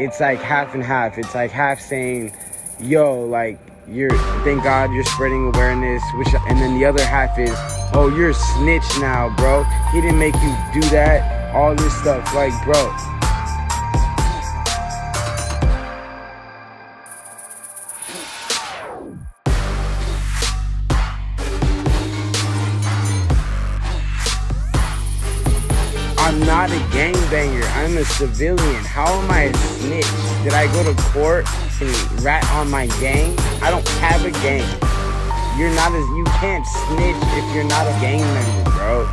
it's like half and half. It's like half saying, yo, like, you're, thank God you're spreading awareness, which, and then the other half is, oh, you're a snitch now, bro. He didn't make you do that. All this stuff, like, bro. I'm not a gangbanger. I'm a civilian. How am I a snitch? Did I go to court and rat on my gang? I don't have a gang. You're not as you can't snitch if you're not a gang member, bro.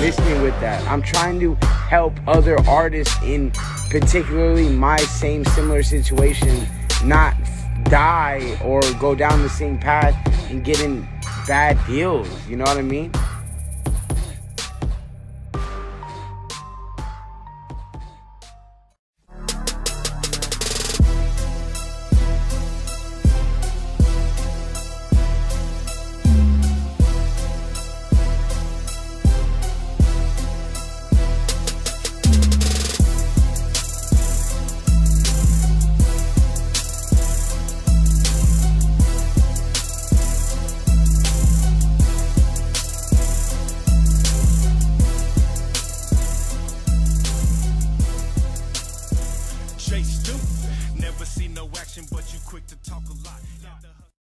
Listening with that. I'm trying to help other artists in particularly my same similar situation not die or go down the same path and get in bad deals. You know what I mean? Never seen no action, but you quick to talk a lot.